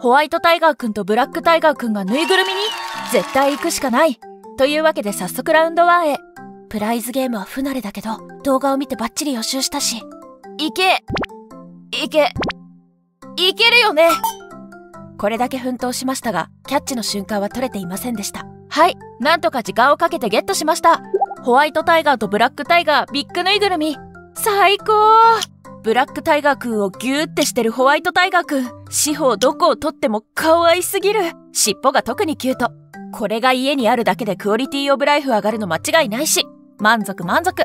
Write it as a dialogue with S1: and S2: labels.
S1: ホワイトタイガーくんとブラックタイガーくんがぬいぐるみに絶対行くしかないというわけで早速ラウンド1へ。プライズゲームは不慣れだけど、動画を見てバッチリ予習したし。いけいけいけるよねこれだけ奮闘しましたが、キャッチの瞬間は取れていませんでした。はい、なんとか時間をかけてゲットしました。ホワイトタイガーとブラックタイガー、ビッグぬいぐるみ。最高ブラックタイガーくんをギューってしてるホワイトタイガーくん。四方どこをとっても可愛すぎる。尻尾が特にキュート。これが家にあるだけでクオリティオブライフ上がるの間違いないし。満足満足。